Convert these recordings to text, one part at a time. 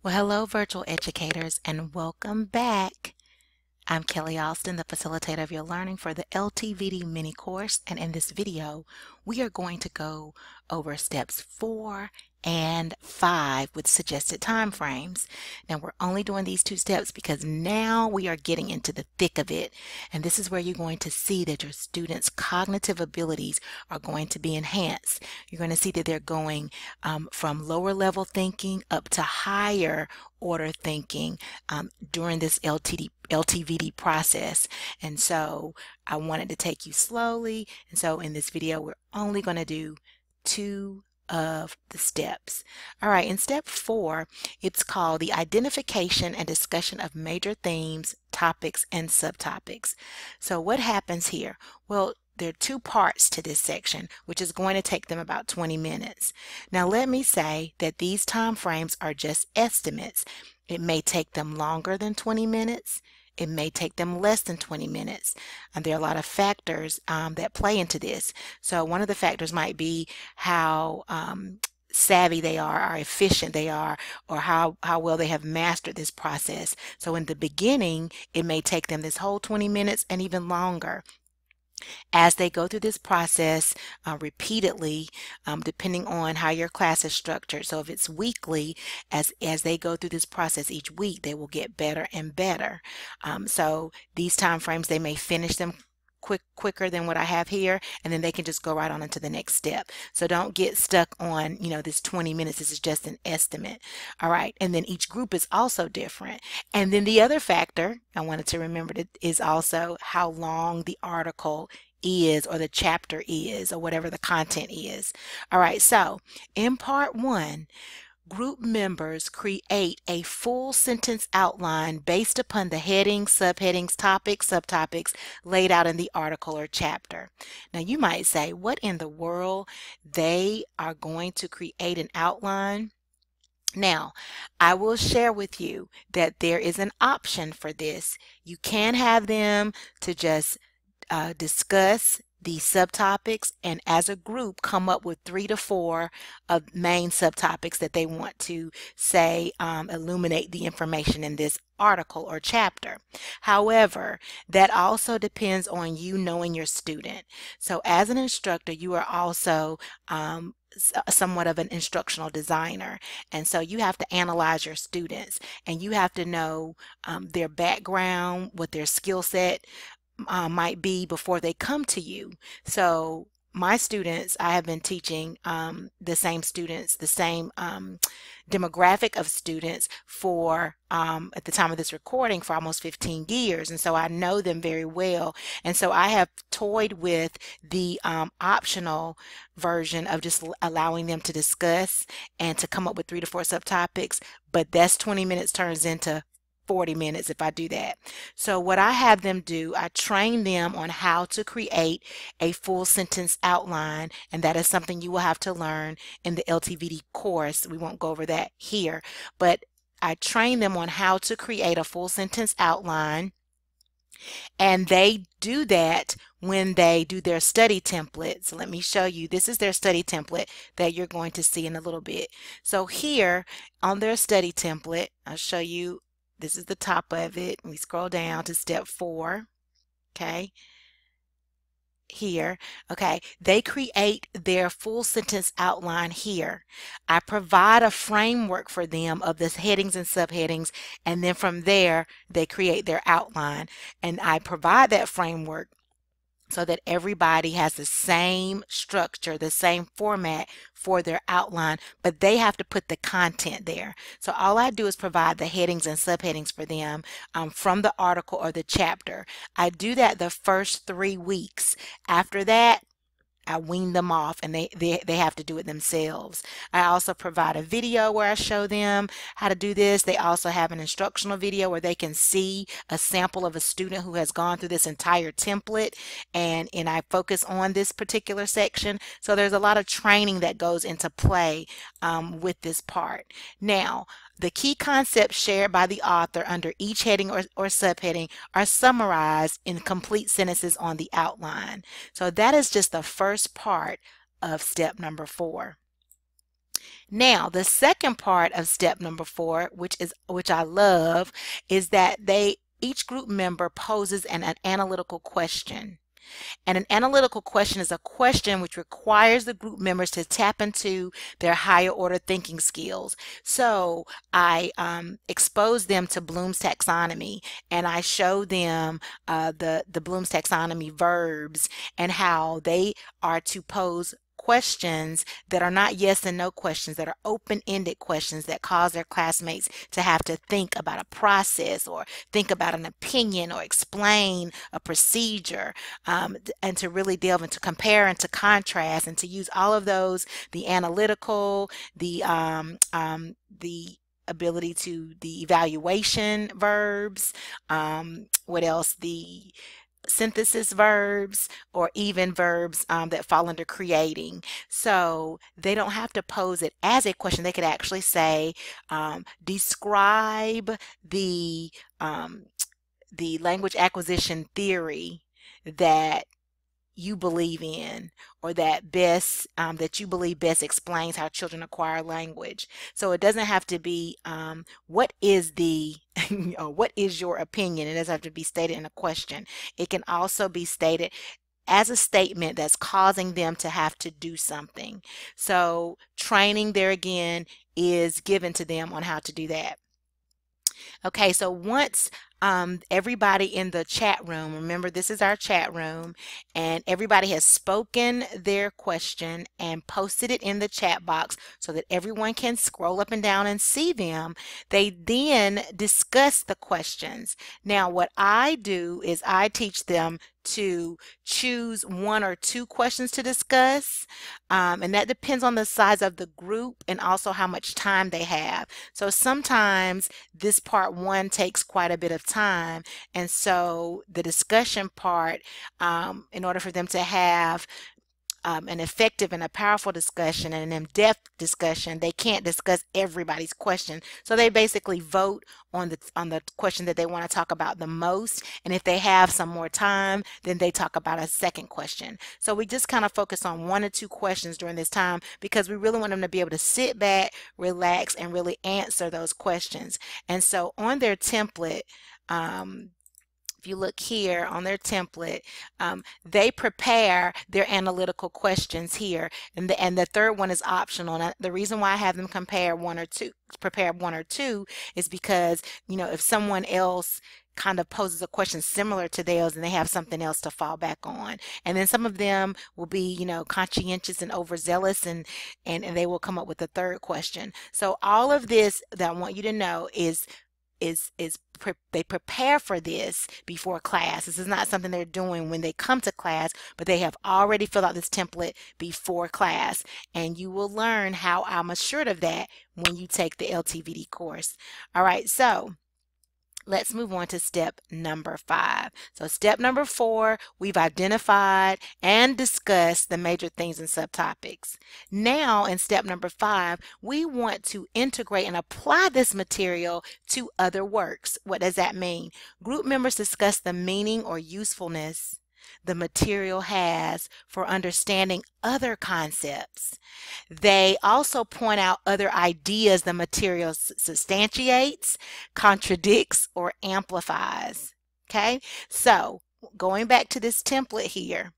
Well, hello, virtual educators, and welcome back. I'm Kellie Alston, the facilitator of your learning for the LTVD mini course, and in this video, we are going to go over steps four and five with suggested time frames. Now we're only doing these two steps because now we are getting into the thick of it and this is where you're going to see that your students cognitive abilities are going to be enhanced. You're going to see that they're going um, from lower level thinking up to higher order thinking um, during this LTD, LTVD process and so I wanted to take you slowly and so in this video we're only going to do two of the steps. All right, in step four, it's called the identification and discussion of major themes, topics, and subtopics. So what happens here? Well, there are two parts to this section, which is going to take them about 20 minutes. Now let me say that these time frames are just estimates. It may take them longer than 20 minutes. It may take them less than 20 minutes. And there are a lot of factors um, that play into this. So one of the factors might be how um, savvy they are, how efficient they are, or how, how well they have mastered this process. So in the beginning, it may take them this whole 20 minutes and even longer as they go through this process uh, repeatedly, um, depending on how your class is structured. So if it's weekly, as, as they go through this process each week, they will get better and better. Um, so these time frames, they may finish them quick quicker than what I have here and then they can just go right on into the next step. So don't get stuck on you know this 20 minutes this is just an estimate. All right and then each group is also different. And then the other factor I wanted to remember is also how long the article is or the chapter is or whatever the content is. All right so in part one group members create a full sentence outline based upon the headings, subheadings, topics, subtopics laid out in the article or chapter. Now you might say, what in the world? They are going to create an outline? Now, I will share with you that there is an option for this. You can have them to just uh, discuss the subtopics and as a group come up with three to four of main subtopics that they want to say um, illuminate the information in this article or chapter. However, that also depends on you knowing your student. So as an instructor, you are also um, somewhat of an instructional designer and so you have to analyze your students and you have to know um, their background what their skill set uh, might be before they come to you. So my students, I have been teaching um, the same students, the same um, demographic of students for, um, at the time of this recording, for almost 15 years. And so I know them very well. And so I have toyed with the um, optional version of just allowing them to discuss and to come up with three to four subtopics. But that's 20 minutes turns into 40 minutes if I do that. So what I have them do, I train them on how to create a full sentence outline and that is something you will have to learn in the LTVD course. We won't go over that here, but I train them on how to create a full sentence outline and they do that when they do their study template. So let me show you. This is their study template that you're going to see in a little bit. So here on their study template, I'll show you this is the top of it. We scroll down to step four. Okay. Here, okay, they create their full sentence outline here. I provide a framework for them of the headings and subheadings, and then from there, they create their outline. And I provide that framework so that everybody has the same structure, the same format for their outline, but they have to put the content there. So all I do is provide the headings and subheadings for them um, from the article or the chapter. I do that the first three weeks. After that, I wean them off and they, they, they have to do it themselves. I also provide a video where I show them how to do this. They also have an instructional video where they can see a sample of a student who has gone through this entire template and, and I focus on this particular section. So there's a lot of training that goes into play um, with this part. Now, the key concepts shared by the author under each heading or, or subheading are summarized in complete sentences on the outline. So that is just the first part of step number four. Now, the second part of step number four, which is which I love, is that they each group member poses an, an analytical question. And an analytical question is a question which requires the group members to tap into their higher order thinking skills. So I um, expose them to Bloom's taxonomy and I show them uh, the, the Bloom's taxonomy verbs and how they are to pose questions that are not yes and no questions, that are open-ended questions that cause their classmates to have to think about a process or think about an opinion or explain a procedure um, and to really delve into compare and to contrast and to use all of those, the analytical, the, um, um, the ability to the evaluation verbs, um, what else, the synthesis verbs or even verbs um, that fall under creating. So they don't have to pose it as a question. They could actually say, um, describe the, um, the language acquisition theory that you believe in or that best um, that you believe best explains how children acquire language. So it doesn't have to be um, what is the or what is your opinion? It doesn't have to be stated in a question. It can also be stated as a statement that's causing them to have to do something. So training there again is given to them on how to do that. Okay, so once um, everybody in the chat room, remember this is our chat room, and everybody has spoken their question and posted it in the chat box so that everyone can scroll up and down and see them. They then discuss the questions. Now, what I do is I teach them to choose one or two questions to discuss. Um, and that depends on the size of the group and also how much time they have. So sometimes this part one takes quite a bit of time. And so the discussion part, um, in order for them to have um, an effective and a powerful discussion and an in-depth discussion, they can't discuss everybody's question. So they basically vote on the on the question that they want to talk about the most. And if they have some more time, then they talk about a second question. So we just kind of focus on one or two questions during this time because we really want them to be able to sit back, relax, and really answer those questions. And so on their template, um, if you look here on their template, um, they prepare their analytical questions here. And the, and the third one is optional. And the reason why I have them compare one or two, prepare one or two is because, you know, if someone else kind of poses a question similar to theirs and they have something else to fall back on. And then some of them will be, you know, conscientious and overzealous and, and, and they will come up with a third question. So all of this that I want you to know is is is pre they prepare for this before class. This is not something they're doing when they come to class, but they have already filled out this template before class. And you will learn how I'm assured of that when you take the LTVD course. All right, so let's move on to step number five. So step number four, we've identified and discussed the major themes and subtopics. Now in step number five, we want to integrate and apply this material to other works. What does that mean? Group members discuss the meaning or usefulness the material has for understanding other concepts. They also point out other ideas the material substantiates, contradicts, or amplifies. Okay, so going back to this template here,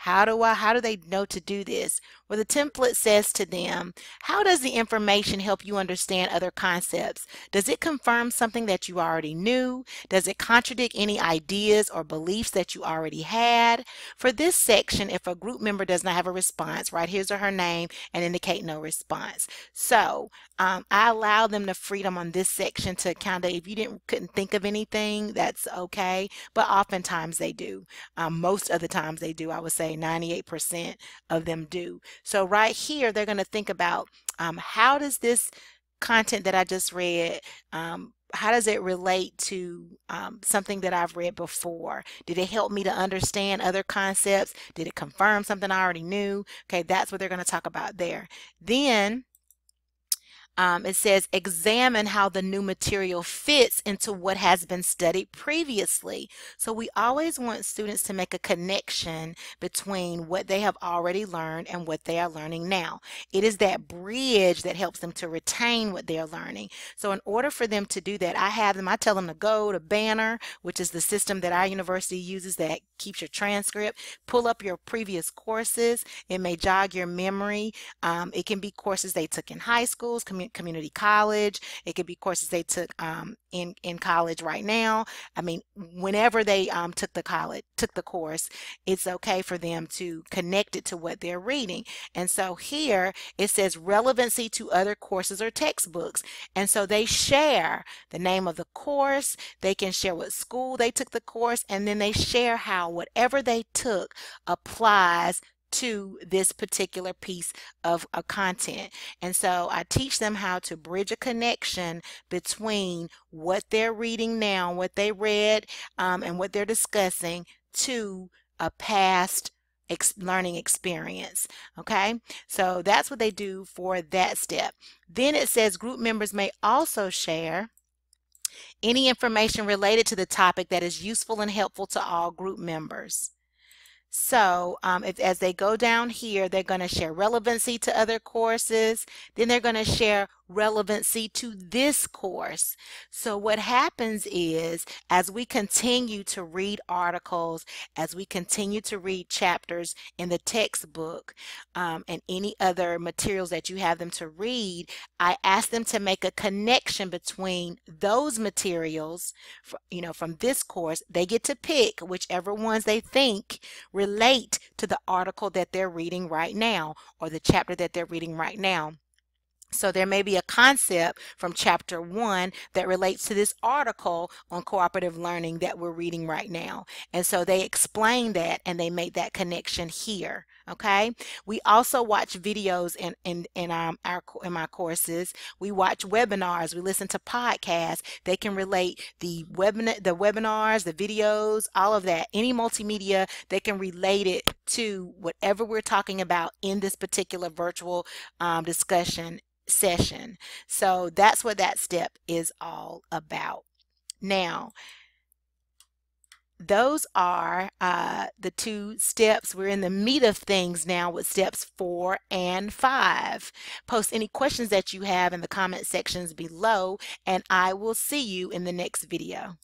how do I, how do they know to do this? Well, the template says to them, how does the information help you understand other concepts? Does it confirm something that you already knew? Does it contradict any ideas or beliefs that you already had? For this section, if a group member does not have a response, write his or her name and indicate no response. So um, I allow them the freedom on this section to kind of, if you didn't couldn't think of anything, that's okay. But oftentimes they do. Um, most of the times they do. I would say 98% of them do. So right here, they're going to think about um, how does this content that I just read, um, how does it relate to um, something that I've read before? Did it help me to understand other concepts? Did it confirm something I already knew? Okay, that's what they're going to talk about there. Then Um, it says examine how the new material fits into what has been studied previously. So we always want students to make a connection between what they have already learned and what they are learning now. It is that bridge that helps them to retain what they're learning. So in order for them to do that, I have them, I tell them to go to Banner, which is the system that our university uses that keeps your transcript. Pull up your previous courses. It may jog your memory. Um, it can be courses they took in high schools, community community college. It could be courses they took um, in in college right now. I mean, whenever they um, took the college took the course, it's okay for them to connect it to what they're reading. And so here it says relevancy to other courses or textbooks. And so they share the name of the course. They can share what school they took the course, and then they share how whatever they took applies to this particular piece of, of content. And so I teach them how to bridge a connection between what they're reading now, what they read, um, and what they're discussing to a past ex learning experience. Okay, so that's what they do for that step. Then it says group members may also share any information related to the topic that is useful and helpful to all group members. So um, if, as they go down here, they're going to share relevancy to other courses. Then they're going to share relevancy to this course. So what happens is as we continue to read articles, as we continue to read chapters in the textbook um, and any other materials that you have them to read, I ask them to make a connection between those materials, you know, from this course. They get to pick whichever ones they think relate to the article that they're reading right now or the chapter that they're reading right now. So there may be a concept from chapter one that relates to this article on cooperative learning that we're reading right now. And so they explain that and they make that connection here. Okay. We also watch videos in, in, in um, our in my courses. We watch webinars. We listen to podcasts. They can relate the webinar, the webinars, the videos, all of that. Any multimedia, they can relate it to whatever we're talking about in this particular virtual um, discussion session. So that's what that step is all about. Now, those are uh, the two steps. We're in the meat of things now with steps four and five. Post any questions that you have in the comment sections below, and I will see you in the next video.